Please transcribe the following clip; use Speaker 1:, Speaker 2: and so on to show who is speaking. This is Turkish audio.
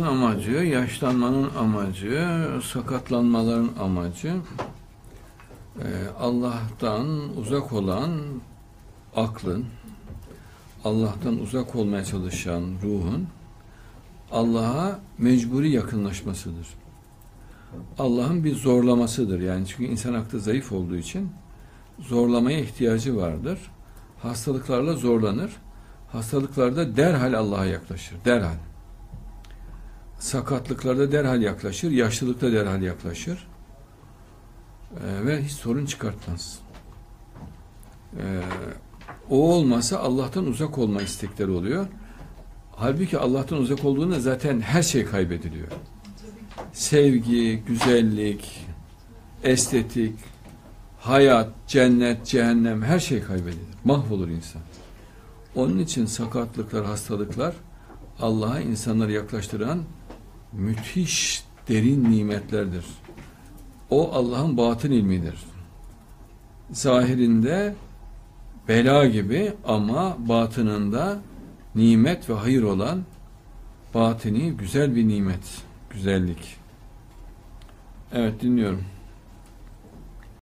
Speaker 1: amacı, yaşlanmanın amacı, sakatlanmaların amacı e, Allah'tan uzak olan aklın, Allah'tan uzak olmaya çalışan ruhun Allah'a mecburi yakınlaşmasıdır. Allah'ın bir zorlamasıdır. Yani çünkü insan aklı zayıf olduğu için zorlamaya ihtiyacı vardır. Hastalıklarla zorlanır. Hastalıklarda derhal Allah'a yaklaşır. Derhal sakatlıklarda derhal yaklaşır, yaşlılıkta derhal yaklaşır Ee, ve hiç sorun çıkartmaz. Ee, o olmasa Allah'tan uzak olma istekleri oluyor. Halbuki Allah'tan uzak olduğunda zaten her şey kaybediliyor. Sevgi, güzellik, estetik, hayat, cennet, cehennem her şey kaybedilir. Mahvolur insan. Onun için sakatlıklar, hastalıklar Allah'a insanları yaklaştıran müthiş derin nimetlerdir. O Allah'ın batın ilmidir. Zahirinde bela gibi ama batınında nimet ve hayır olan batini güzel bir nimet, güzellik. Evet dinliyorum.